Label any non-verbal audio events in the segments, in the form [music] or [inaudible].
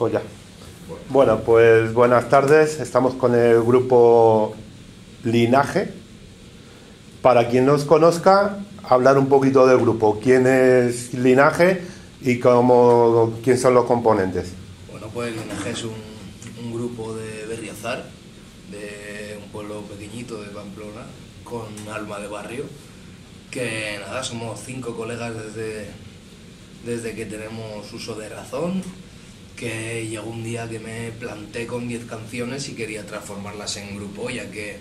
Pues ya. Bueno, pues buenas tardes. Estamos con el grupo Linaje. Para quien no conozca, hablar un poquito del grupo. ¿Quién es Linaje y cómo, quién son los componentes? Bueno, pues Linaje es un, grupo de Berriazar, de un pueblo pequeñito de Pamplona, con alma de barrio, que nada, somos cinco colegas desde, desde que tenemos uso de razón, que llegó un día que me planté con 10 canciones y quería transformarlas en grupo, ya que,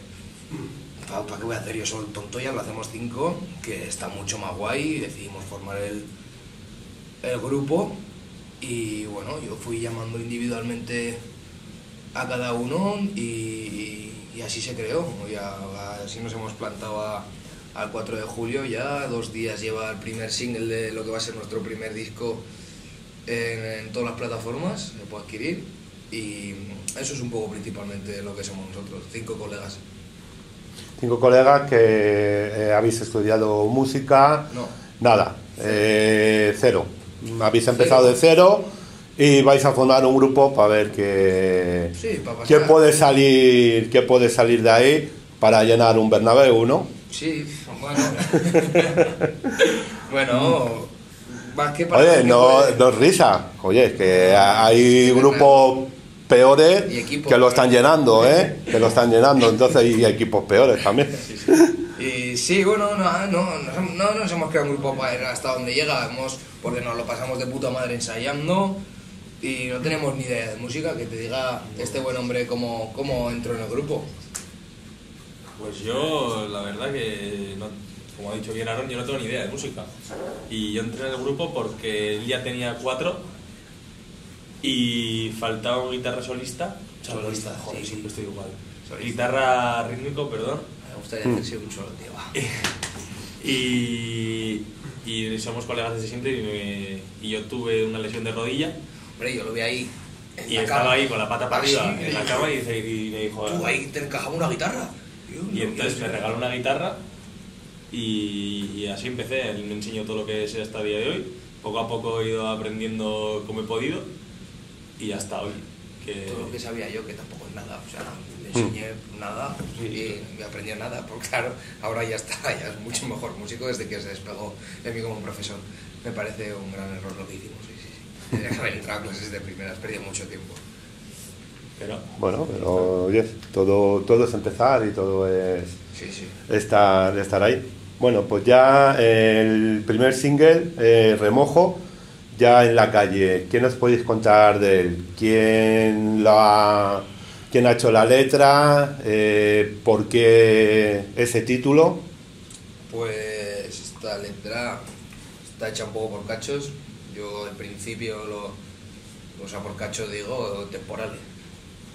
¿para, qué voy a hacer yo solo el tonto? Ya lo hacemos cinco, que está mucho más guay, decidimos formar el, el grupo y bueno, yo fui llamando individualmente a cada uno y, y así se creó, ya, así nos hemos plantado a- al 4 de julio, ya dos días lleva el primer single de lo que va a ser nuestro primer disco en, en todas las plataformas, se puede adquirir y eso es un poco principalmente lo que somos nosotros, cinco colegas. Cinco colegas que eh, habéis estudiado música. No. Nada, eh, cero. Habéis empezado de cero y vais a formar un grupo para ver qué, Sí, para qué puede salir, qué puede salir de ahí para llenar un Bernabéu, ¿no? Sí, bueno. [laughs] bueno, más que para Oye, no, puede- no es risa. Oye, es que hay grupos peores equipos que lo están llenando, ¿eh? Que lo están llenando. Entonces, y equipos peores también. Y sí, bueno, no, no, no, no nos hemos creado un grupo para ir hasta donde llegamos, porque nos lo pasamos de puta madre ensayando y no tenemos ni idea de música que te diga este buen hombre cómo, cómo entró en el grupo. Pues yo, la verdad que, no- como ha dicho bien Aaron, yo no tengo ni idea de música. Y yo entré en el grupo porque él ya tenía cuatro y faltaba un guitarra solista. Solista, joder, sí, siempre estoy igual. Solista. Guitarra rítmico, perdón. Me gustaría hacerse un solo, tío. [laughs] Y, y somos colegas desde siempre y, me- y yo tuve una lesión de rodilla Hombre, yo lo vi ahí. y estaba cama. ahí con la pata para Ah, arriba y en la cama y, y me dijo... Tú ahí te encajaba una guitarra. Yo, Y entonces me regaló una guitarra y, y así empecé. Él me enseñó todo lo que sé hasta el día de hoy. Poco a poco he ido aprendiendo como he podido y hasta hoy. Que, Todo lo que sabía yo, que tampoco es nada, o sea, le enseñé nada Sí. y me aprendió nada, porque claro, ahora ya está, ya es mucho mejor músico desde que se despegó de mí como profesor. Me parece un gran error lo que hicimos, sí, sí, sí. Tendría que haber entrado a clases de primeras, perdí mucho tiempo. pero Bueno, pero oye, todo, todo es empezar y todo es Sí, sí. estar, estar ahí. Bueno, pues ya el primer single, eh, Remojo, ya en la calle. ¿Qué nos podéis contar de él? ¿Quién, ha, hecho la letra? Eh, ¿Por qué ese título? Pues esta letra está hecha un poco por cachos. Yo al principio lo, o sea, por cachos digo temporales.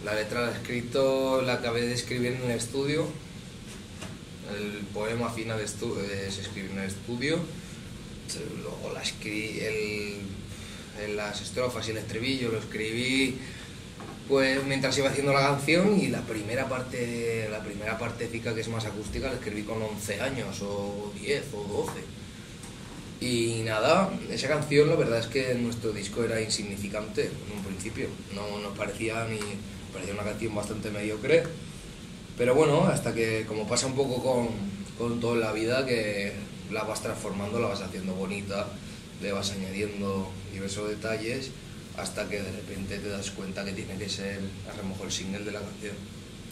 La letra la he escrito, la acabé de escribir en el estudio. El poema final estu- eh, se escribió en el estudio. Luego la escribí, el, en las estrofas y el estribillo lo escribí pues mientras iba haciendo la canción y la primera parte la primera que es más acústica la escribí con 11 años o 10 o 12 y nada esa canción la verdad es que nuestro disco era insignificante en un principio no nos parecía ni parecía una canción bastante mediocre pero bueno hasta que como pasa un poco con, con todo en la vida que la vas transformando la vas haciendo bonita le vas añadiendo diversos detalles hasta que de repente te das cuenta que tiene que ser a lo mejor el single de la canción.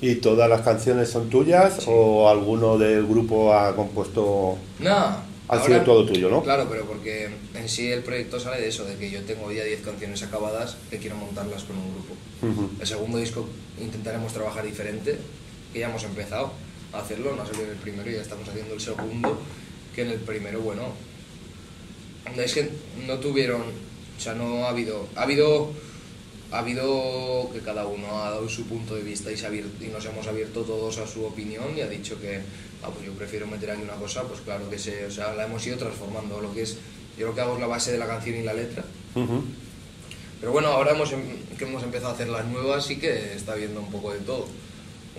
¿Y todas las canciones son tuyas o alguno del grupo ha compuesto... No, Ha ahora- sido todo tuyo, ¿no? Claro, pero porque en sí el proyecto sale de eso, de que yo tengo ya 10 canciones acabadas que quiero montarlas con un grupo. Ujú. El segundo disco intentaremos trabajar diferente, que ya hemos empezado a hacerlo, no ha salido en el primero y ya estamos haciendo el segundo, que en el primero, bueno, es que no tuvieron, o sea, no ha habido, ha habido, ha habido que cada uno ha dado su punto de vista y, se nos hemos abierto todos a su opinión y ha dicho que, ah, pues yo prefiero meter aquí una cosa, pues claro que sé, o sea, la hemos ido transformando, lo que es, yo lo que hago es la base de la canción y la letra, Ujú. pero bueno, ahora hemos, em- que hemos empezado a hacer las nuevas, sí que está viendo un poco de todo.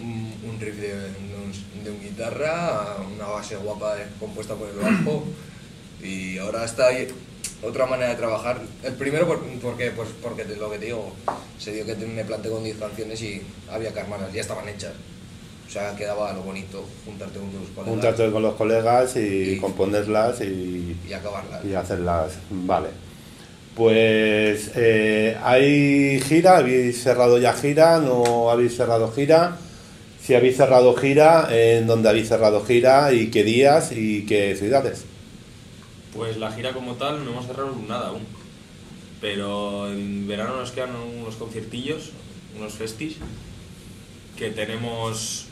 Un, un riff de, de un, de un guitarra, una base guapa compuesta por el bajo. Y ahora está otra manera de trabajar. El primero, por, porque, pues, porque lo que te digo, se dio que me planteé con 10 canciones y había que armarlas, ya estaban hechas. O sea, quedaba lo bonito, juntarte con tus colegas Juntarte con los colegas y Y- componerlas y, y acabarlas. y hacerlas. Vale. Pues eh, hay gira, habéis cerrado ya gira, no habéis cerrado gira. Si habéis cerrado gira, en dónde habéis cerrado gira y qué días y qué ciudades. Pues la gira como tal no hemos cerrado nada aún. Pero en verano nos quedan unos conciertillos, unos festis, que tenemos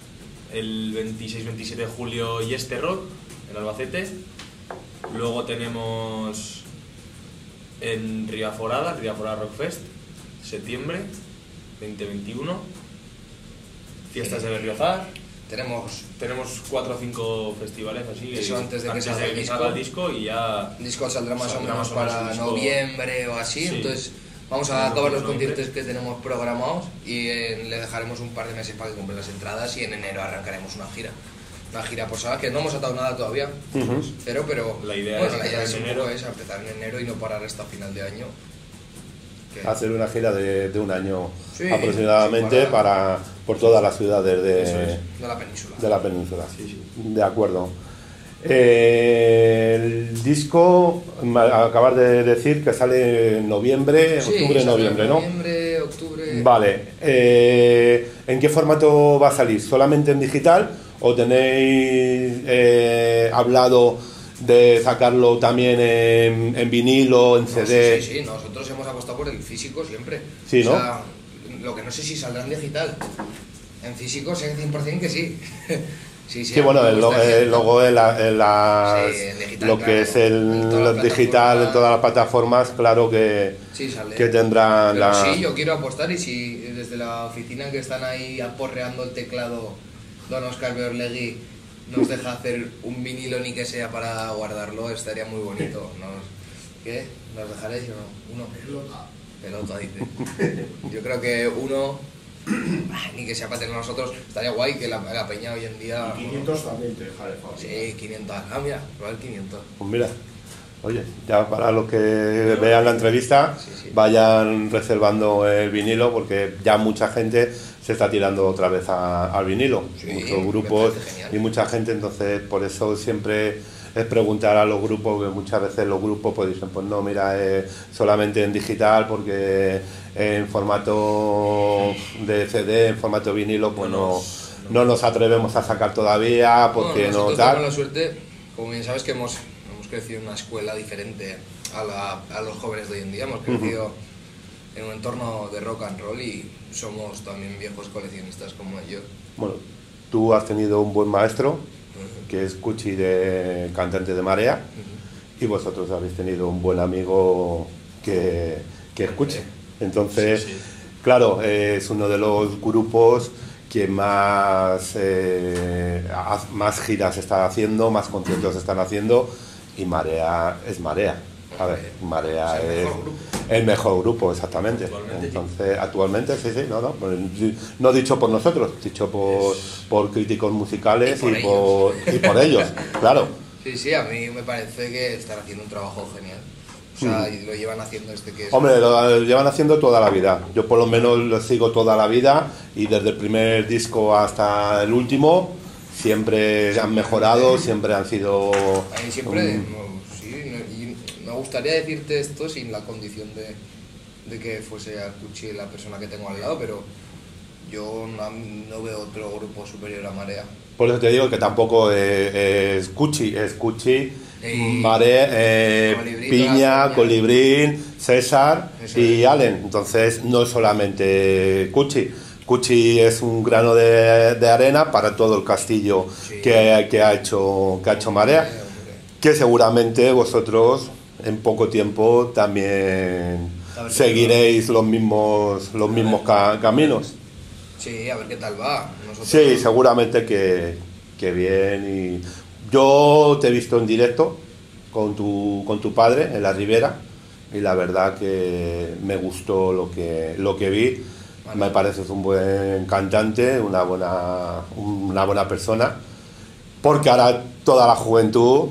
el 26-27 de julio Yeste Rock en Albacete. Luego tenemos en Riaforada, Riaforada Rock Fest, septiembre 2021. Fiestas de Berriozar. Tenemos Tenemos cuatro o cinco festivales así. Eso antes de que salga el disco. el disco y ya el disco saldrá más o Saldrá menos más o menos para disco. noviembre o así, Sí. entonces vamos a Noviembre, acabar los conciertos que tenemos programados y eh, le dejaremos un par de meses para que compre las entradas y en enero arrancaremos una gira. Una gira por salas que no hemos atado nada todavía, Ujú. pero, pero La idea bueno, es la idea es en enero. esa, empezar en enero y no parar hasta final de año. Hacer una gira de, de un año Sí, aproximadamente sí, para por todas las ciudades de, es. de la península. de la península. Sí, sí. De acuerdo. Eh, el disco, acabas de decir que sale en noviembre, octubre, noviembre, en ¿no? Noviembre, octubre. Vale. Eh, ¿En qué formato va a salir? ¿Solamente en digital o tenéis eh, hablado de sacarlo también en, en vinilo, en No, CD? Sí, sí, sí, nosotros hemos apostado por el físico siempre. Sí, ¿no? O sea, lo que no sé si saldrá en digital. En físico sé 100% que sí. [laughs] sí, sí, Sí, bueno, el, lo- el logo en, la- en las- Sí, digital, lo que claro. es el, En digital en todas las plataformas, claro que, que tendrá Pero la... sí, yo quiero apostar y si desde la oficina que están ahí aporreando el teclado Don Oscar Beorlegui nos deja hacer un vinilo ni que sea para guardarlo, estaría muy bonito. Nos, ¿Qué? ¿Nos dejaréis o no? Uno. Pelota. Pelota, dice. Yo creo que uno, [clears throat] ni que sea para tener nosotros, estaría guay que la, la peña hoy en día... Y 500 también te dejaré favor. Sí, 500. Ah, mira, igual 500. Pues mira, oye, ya para los que vean la entrevista, Sí, sí. vayan reservando el vinilo porque ya mucha gente se está tirando otra vez a- al vinilo. Sí, Muchos grupos y mucha gente, entonces por eso siempre es preguntar a los grupos, que muchas veces los grupos pues dicen, pues no, mira, eh, solamente en digital porque en formato de CD, en formato vinilo, pues No no, nos- no nos atrevemos a sacar todavía porque Bueno, no tal. tenemos la suerte, como bien sabes, que hemos crecido en una escuela diferente a, la- a los jóvenes de hoy en día. Hemos crecido en un entorno de rock and roll y somos también viejos coleccionistas como ellos. Bueno, tú has tenido un buen maestro, que es Cuchi, de cantante de Marea, y vosotros habéis tenido un buen amigo que, que es Cuchi. Entonces, Sí, sí. claro, eh, es uno de los grupos que más, eh, más giras está haciendo, más conciertos están haciendo, y Marea es Marea. A ver, Marea Es el es mejor grupo. el mejor grupo, exactamente. Actualmente, sí. Entonces, actualmente, sí, sí, no, no, pues, no dicho por nosotros, dicho por, por críticos musicales Y por y por, y por ellos, claro. Sí, sí, a mí me parece que están haciendo un trabajo genial. O sea, y lo llevan haciendo este que es... Hombre, lo llevan haciendo toda la vida. Yo por lo menos lo sigo toda la vida y desde el primer disco hasta el último siempre han mejorado, siempre han sido... Siempre, no, sí, no- y me gustaría decirte esto sin la condición de, de que fuese Cuchi la persona que tengo al lado, pero yo no, no veo otro grupo superior a Marea. Por eso te digo que tampoco es, es Cuchi, es Cuchi, Y- Mare, eh, Colibrí, Piña. Colibrín, César y. Allen. Entonces no es solamente Cuchi. Cuchi es un grano de, de arena para todo el castillo Sí. que, que ha hecho, que ha hecho Marea. Que seguramente vosotros en poco tiempo también seguiréis los mismos, los mismos ca- caminos. Sí, a ver qué tal va. Nosotros- Sí, seguramente que, que bien. Y yo te he visto en directo con tu, con tu padre en la Ribera y la verdad que me gustó lo que, lo que vi. Vale. Me pareces un buen cantante, una buena, una buena persona. Porque ahora toda la juventud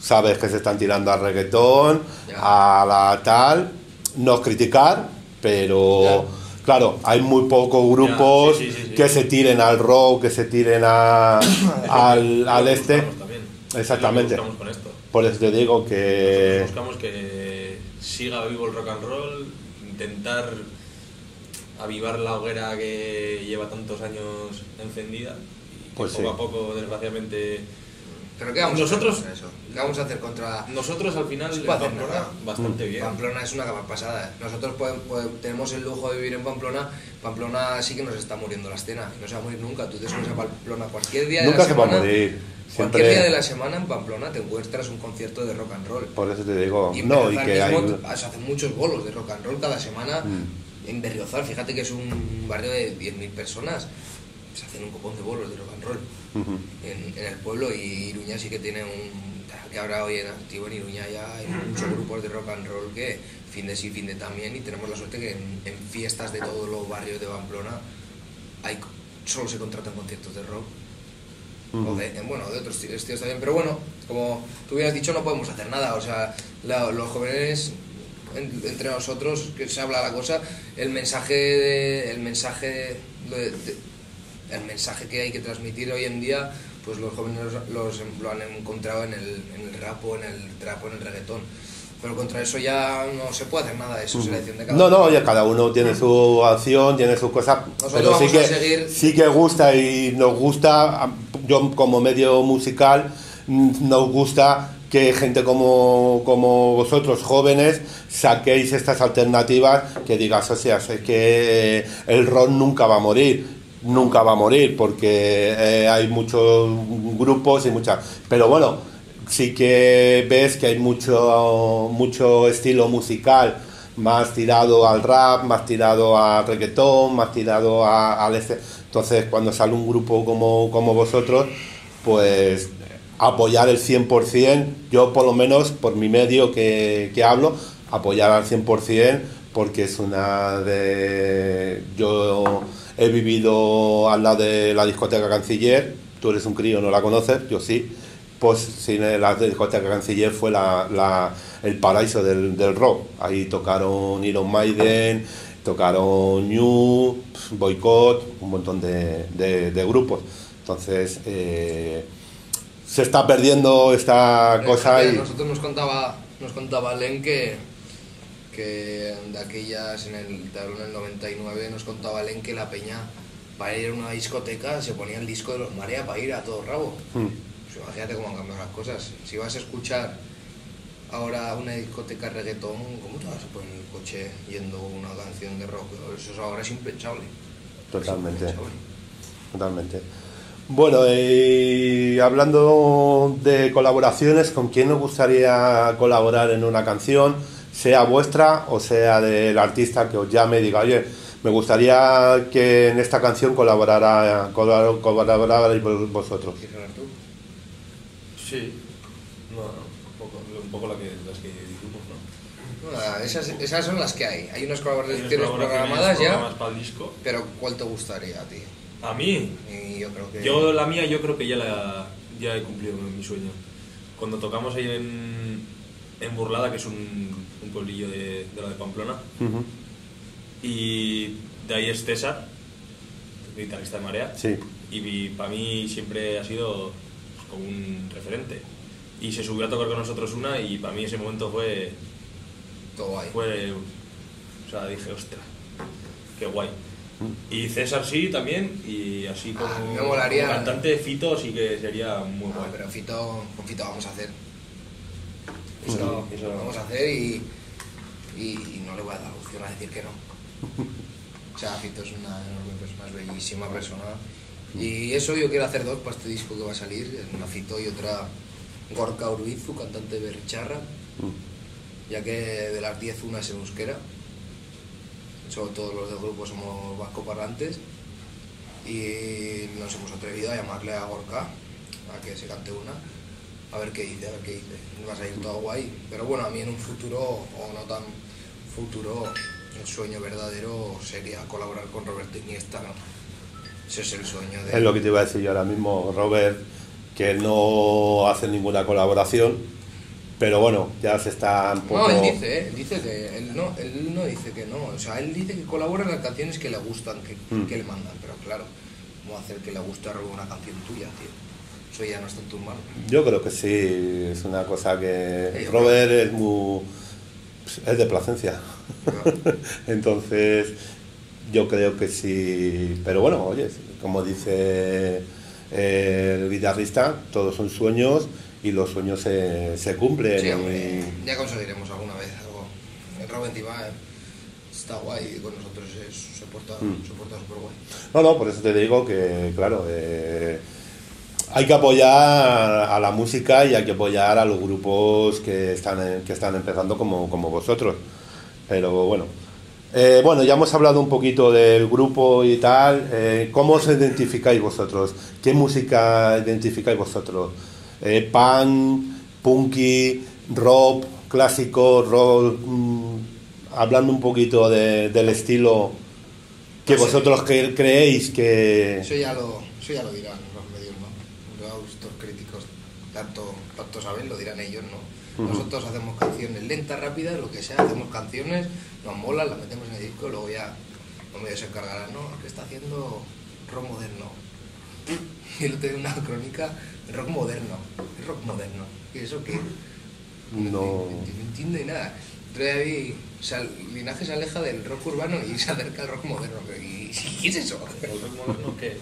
sabes que se están tirando al reggaetón, a la tal, no criticar, pero claro, hay muy pocos grupos sí, sí, sí, sí. que se tiren al rock, que se tiren a- [coughs] al, al este. Exactamente. Con esto. Por eso te digo que... Nosotros buscamos que siga vivo el rock and roll, intentar avivar la hoguera que lleva tantos años encendida y Pues poco sí. a poco, desgraciadamente, ¿Pero qué vamos Nosotros- a hacer contra eso? ¿Qué vamos a hacer contra...? nosotros al final hacer Pamplona, nada. bastante bien. Pamplona es una capa pasada. Nosotros podemos- podemos- tenemos el lujo de vivir en Pamplona. Pamplona sí que nos está muriendo la escena. y No se va a morir nunca. Tú te subes a Pamplona cualquier día de Nunca la se va a semana. morir. Cualquier Siempre- día de la semana en Pamplona te encuentras un concierto de rock and roll. Por eso te digo, Y no, y que hay... mismo se hacen muchos bolos de rock and roll cada semana. Mm. En Berriozar, fíjate que es un barrio de 10.000 personas. Se hacen un copón de bolos de rock and roll en, en el pueblo y Iruña sí que tiene un que ahora hoy en activo en Iruña ya hay muchos grupos de rock and roll que fin de sí fin de también y tenemos la suerte que en, en fiestas de todos los barrios de Pamplona hay solo se contratan conciertos de rock o de, bueno de otros estilos también pero bueno como tú hubieras dicho no podemos hacer nada o sea la- los jóvenes en- entre nosotros que se habla la cosa el mensaje de- el mensaje de- de- el mensaje que hay que transmitir hoy en día, pues los jóvenes los, lo han encontrado en el, en el rap o en el trap o en el reggaetón. Pero contra eso ya no se puede hacer nada, eso es elección de cada No, no, ya cada uno tiene su acción, tiene sus cosas, Nosotros pero sí que, seguir- sí que gusta y nos gusta, yo como medio musical, mm, nos gusta que gente como, como vosotros, jóvenes, saquéis estas alternativas que digas, o sea, es que eh, el rock nunca va a morir, nunca va a morir, porque eh, hay muchos grupos y muchas... Pero bueno, sí que ves que hay mucho, mucho estilo musical más tirado al rap, más tirado al reggaetón, más tirado a- al. Entonces, cuando sale un grupo como, como vosotros, pues apoyar el 100%, yo por lo menos por mi medio que, que hablo, apoyar al 100% porque es una de... Yo he vivido al lado de la discoteca Canciller, tú eres un crío, no la conoces, yo sí, pues sí, la discoteca Canciller fue la, la- el paraíso del, del rock. Ahí tocaron Iron Maiden, tocaron New, Boycott, un montón de, de- de grupos. Entonces, eh, se está perdiendo esta cosa y... Nosotros nos contaba, nos contaba Len que, que de aquellas, en el, en el 99, nos contaba Len que la peña para ir a una discoteca se ponía el disco de los Marea para ir a todo rabo. Hmm. Pues imagínate cómo han cambiado las cosas. Si vas a escuchar ahora una discoteca reggaetón, ¿cómo te vas a poner en el coche yendo una canción de rock? Eso ahora es impensable. Totalmente. Es impensable. Totalmente. Bueno, y hablando de colaboraciones, ¿con quién os gustaría colaborar en una canción? Sea vuestra o sea del artista que os llame y diga, oye, me gustaría que en esta canción colaborara, colabor- colaborarais vos- vosotros. ¿Quieres hablar tú? Sí, no, un poco, un poco la que, las que dijimos, ¿no? Nada, esas, esas son las que hay. Hay unas Hay colaboraciones unas colaboraciones programadas ya, programadas para el disco. pero ¿cuál te gustaría a ti? A mí, Y yo creo que... Yo, la mía, yo creo que ya, la, ya he cumplido mi sueño. Cuando tocamos ahí en, en Burlada, que es un, un pueblillo de, de la de Pamplona, y de ahí es César, guitarrista de Marea, Sí. y para mí siempre ha sido pues, como un referente. Y se subió a tocar con nosotros una, y para mí ese momento fue, Todo ahí. fue. O sea, dije, ostras, qué guay. Y César sí también, y así como, Ah, me molaría- como cantante Fito sí que sería muy No, guay. pero Fito, con Fito vamos a hacer. Eso- Eso, eso- vamos a hacer y, y, y no le voy a dar opción a decir que no. [laughs] O sea, Fito es una enorme persona, es bellísima persona. Y eso yo quiero hacer dos para este disco que va a salir, una Fito y otra Gorka Urbizu, cantante de Bercharra, Mm. ya que de las 10 una es en euskera. Sobre todo los del grupo somos vascoparlantes. Y nos hemos atrevido a llamarle a Gorka a que se cante una. A ver qué dice, a ver qué dice. Va a salir todo guay. Pero bueno, a mí en un futuro, o no tan futuro, el sueño verdadero sería colaborar con Roberto Iniesta, ¿no? Ese es el sueño de... Es lo que te iba a decir yo ahora mismo, Robert, que no hace ninguna colaboración. Pero bueno, ya se está un poco... No, él dice, ¿eh? él dice que él no, él no dice que no, o sea, él dice que colabora en las canciones que le gustan, que, Mm. que le mandan, pero claro, ¿cómo hacer que le guste una canción tuya, tío? Eso ya no está en tus manos. Yo creo que sí, es una cosa que Sí, Robert es muy... es de Placencia. [laughs] Entonces, yo creo que sí. Pero bueno, oye, como dice eh, el guitarrista, todos son sueños y los sueños se, se cumplen. Sí, hombre, y- ya conseguiremos alguna vez algo. El Rob encima eh, está guay y con nosotros es- se porta Mm. súper guay. No, no, por eso te digo que, claro, eh, hay que apoyar a la música y hay que apoyar a los grupos que están, que están empezando como, como vosotros. Pero bueno. Eh, bueno, ya hemos hablado un poquito del grupo y tal. Eh, ¿Cómo os identificáis vosotros? ¿Qué música identificáis vosotros? Eh, ¿Punk, punky, rock, clásico, rock? mm, hablando un poquito de- del estilo que No sé. vosotros cre- creéis que... Eso ya lo, eso ya lo dirán los medios, ¿no? Estos críticos, tanto, tanto saben, lo dirán ellos, ¿no? Nosotros hacemos canciones lentas, rápidas, lo que sea, hacemos canciones, nos molan, las metemos en el disco, luego ya los medios se encargarán, ¿no? Que está haciendo rock moderno. Y él tiene una crónica de rock moderno. ¿Qué rock moderno? ¿Y eso qué? No. No entiende nada. Entonces ahí, o sea, el linaje se aleja del rock urbano y se acerca al rock moderno. ¿Y qué es eso? ¿El rock moderno qué?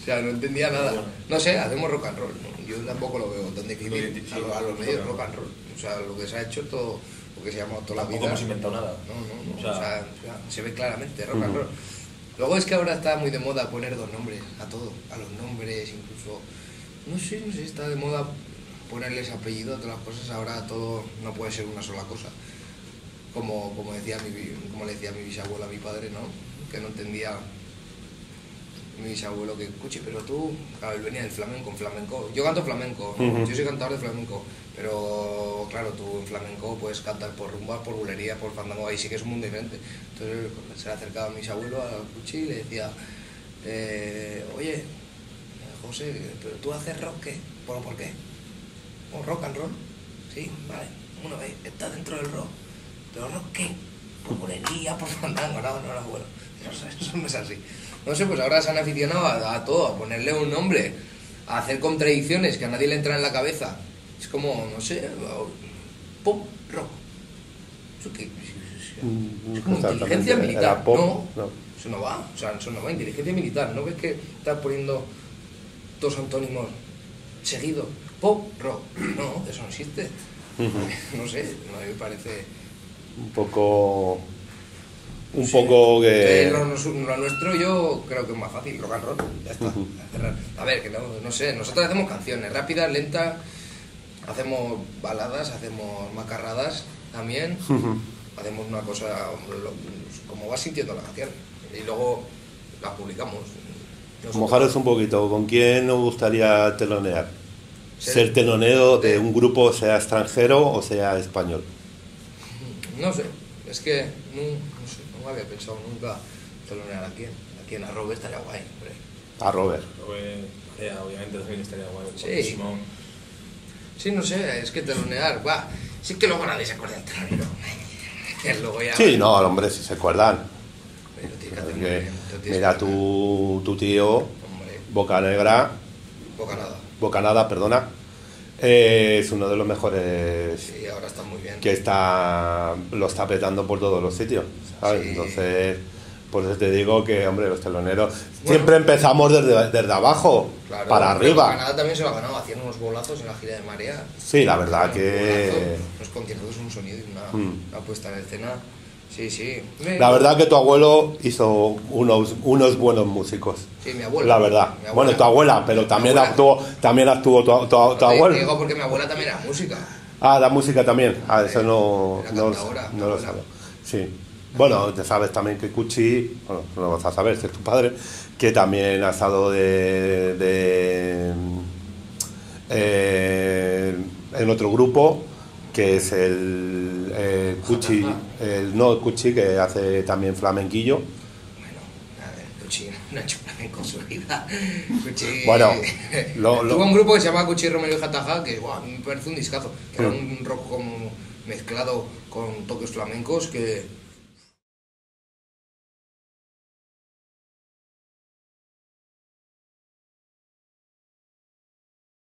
O sea, no entendía nada. No sé, hacemos rock and roll. ¿no? Yo tampoco lo veo difícil identifico, a, lo- a los medios rock and roll. O sea, lo que se ha hecho todo, lo que se llama toda la Tampoco vida. hemos inventado nada. No, no, no. O O sea- sea, o sea, se ve claramente rock and roll. Luego es que ahora está muy de moda poner dos nombres a todo, a los nombres, incluso. No sé, no sé, está de moda ponerles apellido a todas las cosas. Ahora todo no puede ser una sola cosa. Como, como, decía mi, como le decía mi bisabuelo a mi padre, ¿no? Que no entendía mi bisabuelo que, escuche, pero tú, claro, él venía del flamenco, en flamenco. Yo canto flamenco, yo soy cantador de flamenco, pero claro, tú en flamenco puedes cantar por rumba, por bulería, por fandango, ahí sí que es un mundo diferente. Entonces se le acercaba a mi bisabuelo a Cuchi y le decía, eh, oye, José, pero tú haces rock, ¿qué? ¿Por, ¿por qué? ¿O rock and roll? Sí, vale, uno ve, está dentro del rock. ¿Pero rock qué? Por bulería, por fandango, no, no, no, bueno, [laughs] eso, no es así. No sé, pues ahora se han aficionado a, a todo, a ponerle un nombre, a hacer contradicciones que a nadie le entran en la cabeza. Es como, no sé, pop rock. ¿Eso qué? Mm, Es como inteligencia militar. pop, no, no. eso no va. O sea, eso no va. Inteligencia militar. ¿No ves que estás poniendo dos antónimos seguidos? Pop, rock. No, eso no existe. [laughs] No sé, no me parece. Un poco... Un Sí. poco que... Eh, lo, lo nuestro yo creo que es más fácil, rock and roll. Ya está. A. A ver, que no, no sé. Nosotros hacemos canciones rápidas, lentas. Hacemos baladas, hacemos macarradas también. hacemos una cosa lo- como va sintiendo la canción. Y luego la publicamos. Nosotros- Mojaros un poquito, ¿con quién os gustaría telonear? Ser- Ser telonero de de- un grupo, sea extranjero o sea español. No sé, es que no, no sé, no había pensado nunca telonear a quién. A quién, a Robert estaría guay, hombre. A Robert. Eh, obviamente también estaría guay. Sí. guapísimo. Sí, no sé, es que telonear, va. Sí que luego nadie se acuerda del telonero. luego ya. Sí, no, hombre, si se acuerdan. Pero tiene que mira, tu, tu tío, Hombre, Boca Negra, poca nada. Bocanada, perdona, eh, es uno de los mejores Sí, ahora está muy bien. que está lo está petando por todos los sitios, ¿sabes? Sí. Entonces, por eso te digo que, hombre, los teloneros siempre empezamos desde, desde abajo Claro, para arriba. Canadá también se lo ha ganado, hacían unos bolazos en la gira de Marea. Sí, la verdad que bolazos, Unos conciertos, un sonido y una, Mm. una puesta en escena. Sí, sí. la verdad que tu abuelo hizo unos unos buenos músicos. Sí, mi abuela. La verdad. Abuela. Bueno, tu abuela, pero también abuela. actuó también actuó tu, tu- tu abuelo. Digo porque mi abuela también era música. Ah, la música también. Ah, eso no, no, no lo sabía. Sí. Bueno, ya sabes también que Cuchi, bueno, no lo vas a saber, si es tu padre, que también ha estado de, de eh, en otro grupo, que es el, el Cuchi, el, no el Cuchi, que hace también flamenquillo. Bueno, a ver, Cuchi [laughs] no ha hecho flamenco en su vida. Cuchi... Bueno, [laughs] lo- lo- Tuvo un grupo que se llamaba Cuchi Romero y Jataja, que mí me parece un discazo. Que era Mm. un rock como mezclado con toques flamencos que